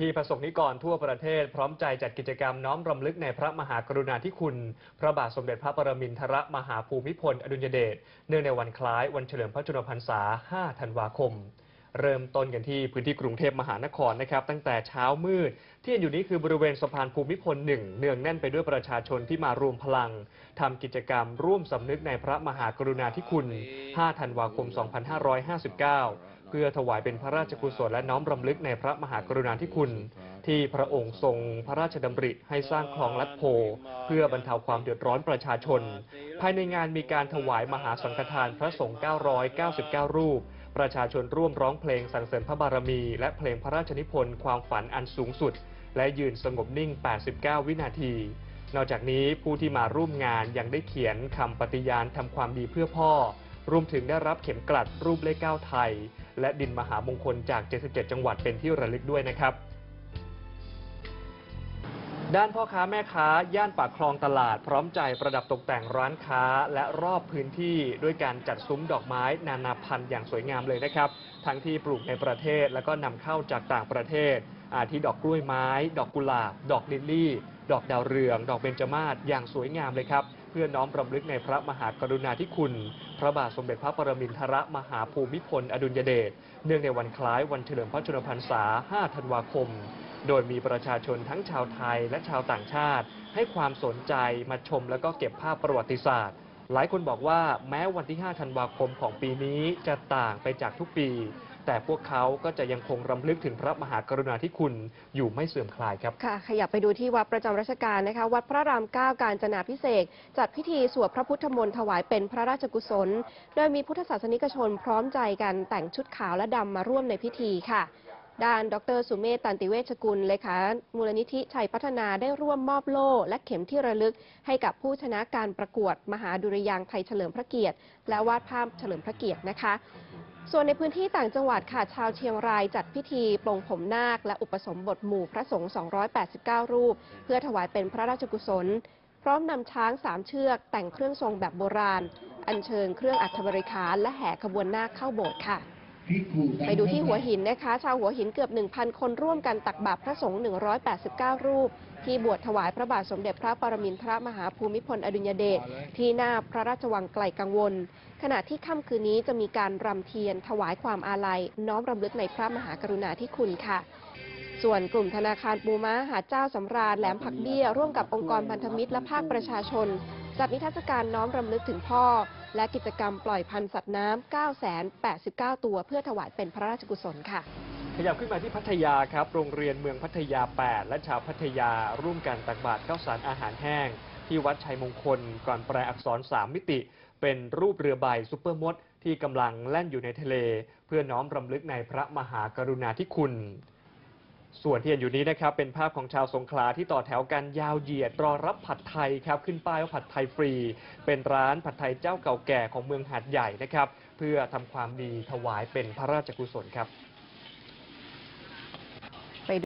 ที่ประสงค์นิกรทั่วประเทศพร้อมใจจัดกิจกรรมน้อมรำลึกในพระมหากรุณาธิคุณ พระบาทสมเด็จพระปรมินทรมหาภูมิพล อดุลยเดชเนื่องในวันคล้ายวันเฉลิมพระชนมพรรษา 5 ธันวาคม เริ่มต้นกันที่พื้นที่กรุงเทพมหานครนะครับ ตั้งแต่เช้ามืด ที่เห็นอยู่นี้คือบริเวณสะพานภูมิพลหนึ่งเนืองแน่นไปด้วยประชาชนที่มารวมพลังทำกิจกรรมร่วมสำนึกในพระมหากรุณาธิคุณ 5 ธันวาคม 2559 เพื่อถวายเป็นพระราชกุศลและน้อมรำลึกในพระมหากรุณาธิคุณ ที่พระองค์ทรงพระราชดำริให้สร้างคลองลัดโพ เพื่อบรรเทาความเดือดร้อนประชาชน ภายในงานมีการถวายมหาสังฆทานพระสงฆ์ 999 รูป ประชาชนร่วมร้องเพลงสรรเสริญพระบารมี และเพลงพระราชนิพนธ์ความฝันอันสูงสุด และยืนสงบนิ่ง 89 วินาทีนอกจากนี้ผู้ที่มาร่วมงานยังได้เขียนคำปฏิญาณทำความดีเพื่อพ่อ รวมถึงได้รับเข็มกลัดรูปเลขเก้าไทย และดินมหามงคลจาก 77 จังหวัดเป็นที่ระลึกด้วยนะครับ ด้านพ่อค้าแม่ค้า ย่านปากคลองตลาด พร้อมใจประดับตกแต่งร้านค้าและรอบพื้นที่ด้วยการจัดซุ้มดอกไม้นานาพันธุ์อย่างสวยงามเลยนะครับ ทั้งที่ปลูกในประเทศแล้วก็นำเข้าจากต่างประเทศ อาทิดอกกล้วยไม้ ดอกกุหลาบ ดอกลิลลี่ ดอกดาวเรือง ดอกเบญจมาศอย่างสวยงามเลยครับ เพื่อน้อมรำลึกในพระมหากรุณาธิคุณ พระบาทสมเด็จพระปรมินทรมหาภูมิพล อดุลยเดช เนื่องในวันคล้ายวันเฉลิมพระชนมพรรษา 5 ธันวาคม โดยมีประชาชนทั้งชาวไทยและชาวต่างชาติ ให้ความสนใจมาชมแล้วก็เก็บภาพประวัติศาสตร์ หลายคนบอกว่าแม้วันที่ 5 ธันวาคมของปีนี้จะต่างไปจากทุกปี แต่พวกเขาก็จะยังคงรำลึกถึงพระมหากรุณาธิคุณอยู่ไม่เสื่อมคลายครับ ค่ะ ขยับไปดูที่วัดประจำราชการนะคะ วัดพระรามเก้าการจนาพิเศษจัดพิธีสวดพระพุทธมนต์ถวายเป็นพระราชกุศล โดยมีพุทธศาสนิกชนพร้อมใจกันแต่งชุดขาวและดำมาร่วมในพิธีค่ะด้านดรสุเมธตันติเวชกุลเลขามูลนิธิชัยพัฒนาได้ร่วมมอบโล่ และเข็มที่ระลึก ให้กับผู้ชนะการประกวด มหาดุริยางไทยเฉลิมพระเกียรติ และวาดภาพเฉลิมพระเกียรตินะคะ ส่วนในพื้นที่ต่างจังหวัดค่ะ ชาวเชียงรายจัดพิธีปลงผมนาค และอุปสมบทหมู่พระสงฆ์ 289 รูป เพื่อถวายเป็นพระราชกุศล พร้อมนำช้างสามเชือก แต่งเครื่องทรงแบบโบราณ อัญเชิญเครื่องอัฐบริคารและแห่ขบวนนาคเข้าโบสถ์ค่ะ ไปดูที่หัวหินนะคะ ชาวหัวหินเกือบ 1,000 คนร่วมกันตักบาตรพระสงฆ์ 189 รูป ที่บวชถวายพระบาทสมเด็จพระปรมินทรมหาภูมิพลอดุลยเดชที่หน้าพระราชวังไกลกังวล ขณะที่ค่ำคืนนี้จะมีการรำเทียนถวายความอาลัย น้อมรำลึกในพระมหากรุณาธิคุณค่ะส่วนกลุ่มธนาคารปูม้าหาดเจ้าสำราญแหลมผักเบี้ย ร่วมกับองค์กรพันธมิตรและภาคประชาชน จัดนิทรรศการน้อมรำลึกถึงพ่อ และกิจกรรมปล่อยพันธุ์สัตว์น้ำ989 ตัว เพื่อถวายเป็นพระราชกุศลค่ะ ขยับขึ้นมาที่พัทยาครับ โรงเรียนเมืองพัทยา 8 และชาวพัทยา ร่วมกันตักบาตรข้าวสารอาหารแห้ง ที่วัดชัยมงคล ก่อนแปลอักษร 3 มิติ เป็นรูปเรือใบซุปเปอร์มดที่กำลังแล่นอยู่ในทะเล เพื่อน้อมรำลึกในพระมหากรุณาธิคุณ ส่วนที่เห็นอยู่นี้นะครับเป็นภาพของชาวสงขลาที่ต่อแถวกันยาวเหยียดรอรับผัดไทยครับขึ้นป้ายว่าผัดไทยฟรี เป็นร้านผัดไทยเจ้าเก่าแก่ของเมืองหาดใหญ่นะครับ เพื่อทำความดีถวายเป็นพระราชกุศลครับ